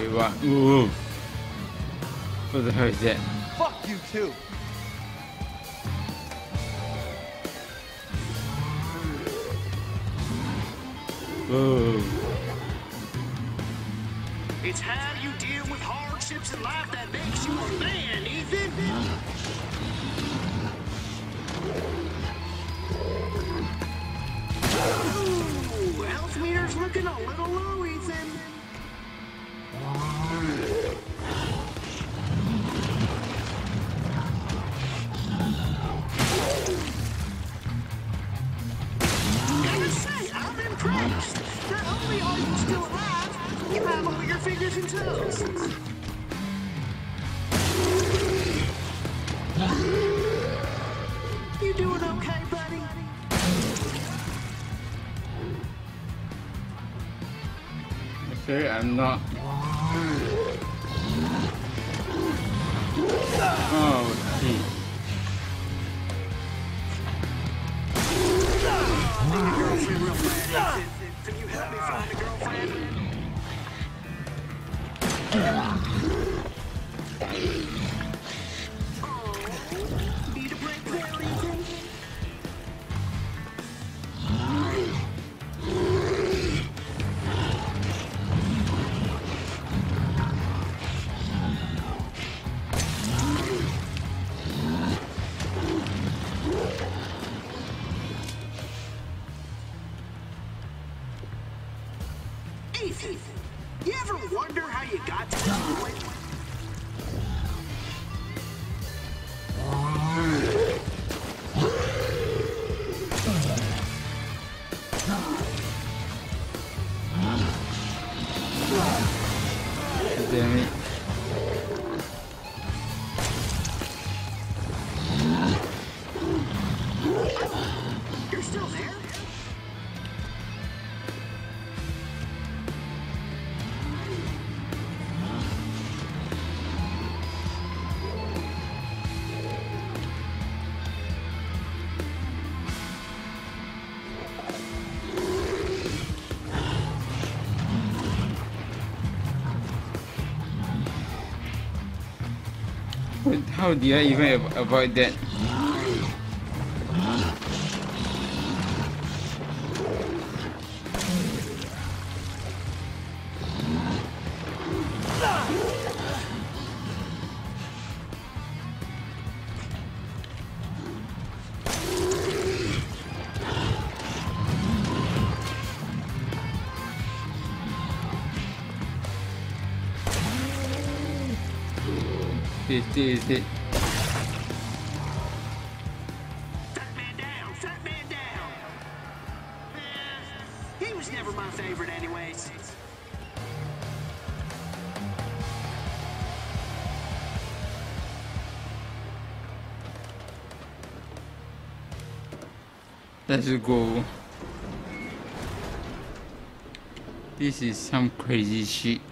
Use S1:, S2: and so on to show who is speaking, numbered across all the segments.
S1: Wait, what? Ooh. What the hell is that?
S2: Fuck you too.
S1: Whoa.
S3: It's how you deal with hardships in life that makes you a man, Ethan. Not only are you still alive, you have all your fingers and toes. You doing okay, buddy?
S1: Sorry, I'm not. Oh, shit.
S3: How
S1: did I even avoid that?
S3: My favorite anyways.
S1: Let's go. This is some crazy shit.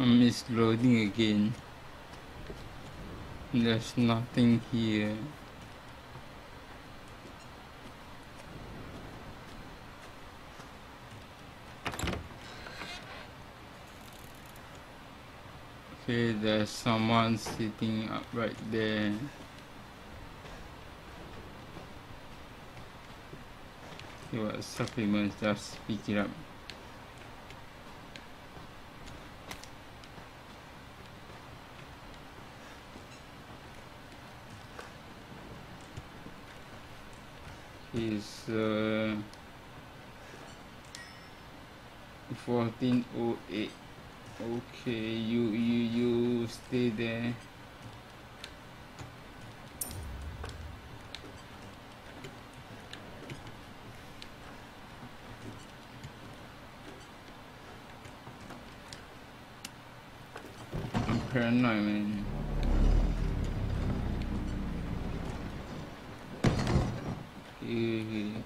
S1: Um, it's loading again. There's nothing here. Okay, there's someone sitting up right there. Okay, what supplements? Just pick it up. Is uh, 1408 okay you you you stay there. I'm paranoid man Eh,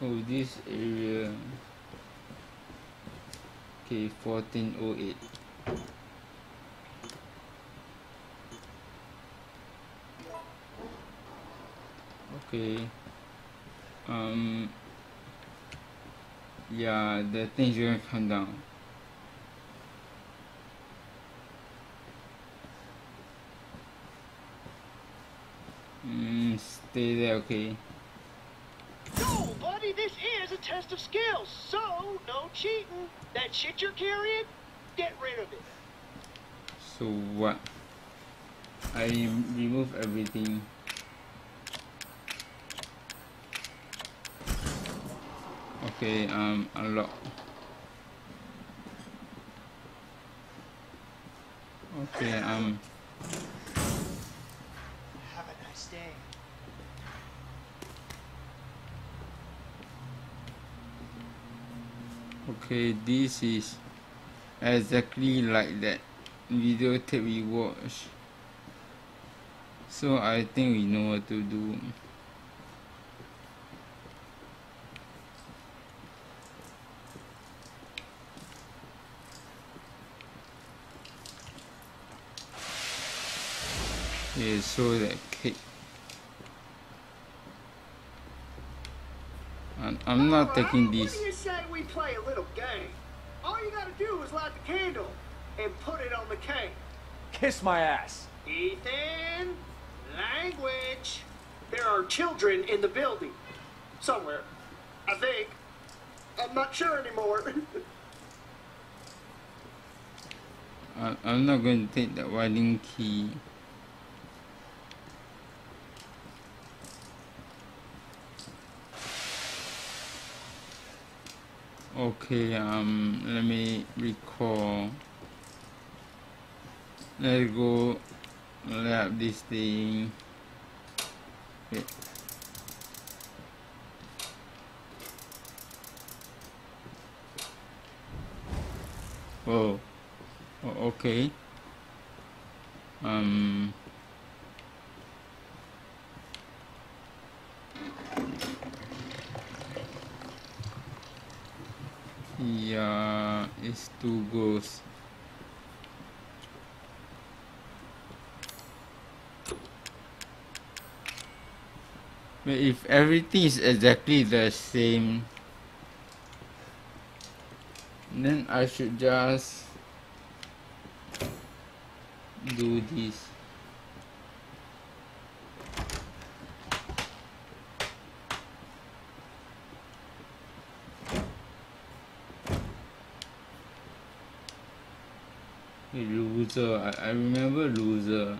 S1: Oh, this area. Okay, 1408. Okay. Um. Yeah, the thing's gonna come down. Stay there, okay.
S3: No, buddy, this is a test of skills, so no cheating. That shit you're carrying, get rid of it.
S1: So what? I remove everything. Okay, um, unlock. Okay, um,
S3: Have a nice day.
S1: Okay, this is exactly like that videotape we watched. So I think we know what to do. Yeah, so that cake. I'm, I'm not taking this.
S3: What do you say we play a little game? All you gotta do is light the candle and put it on the cake.
S2: Kiss my ass.
S3: Ethan, language. There are children in the building. Somewhere. I think. I'm not sure anymore.
S1: I, I'm not going to take the wedding key. Okay, um, let me recall. Let's go lab this thing. Wait. Oh. Oh, okay. Um. Yeah, it's two ghosts. But if everything is exactly the same, then I should just do this. Loser, I, I remember loser.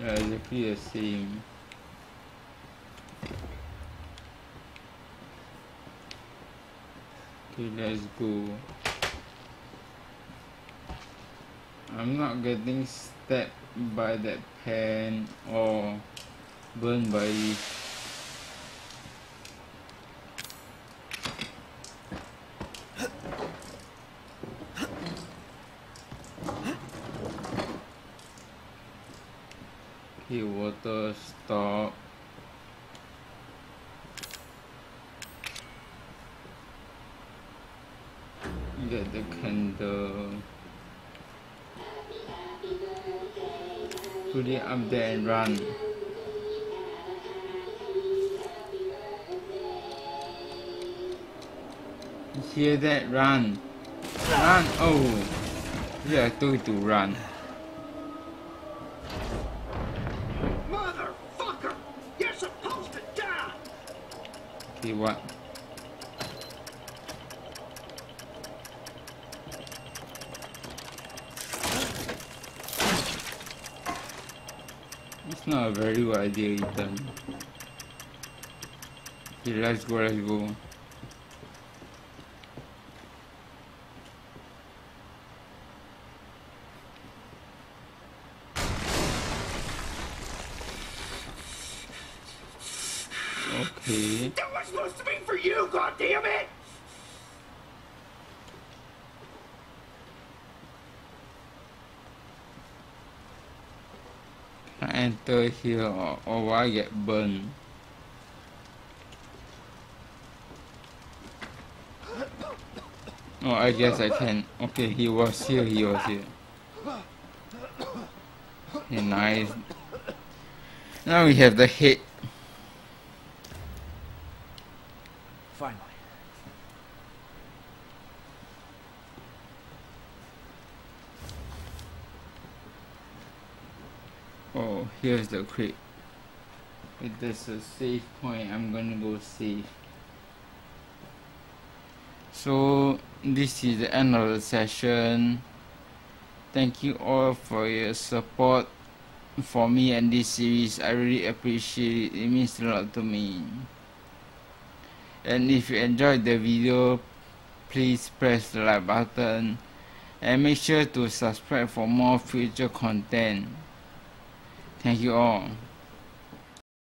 S1: Yeah, exactly the same. Okay, let's go. I'm not getting stabbed by that pen or burned by this. Okay, water stop. Get the candle. Put it up there and run. You hear that? Run. Run. Oh. Yeah, I told you to run.
S3: Motherfucker! You're supposed to die!
S1: Okay, what? Not a very good idea, Ethan. Okay, let's go, let's go. Okay.
S3: That was supposed to be for you, God damn it!
S1: Can I enter here or, or I get burned? Oh, I guess I can. Okay, he was here, he was here. Nice. Now we have the head.
S2: Finally.
S1: Oh, here's the crate. If there's a save point, I'm gonna go save. So, this is the end of the session. Thank you all for your support for me and this series. I really appreciate it. It means a lot to me. And if you enjoyed the video, please press the like button and make sure to subscribe for more future content. Thank you all.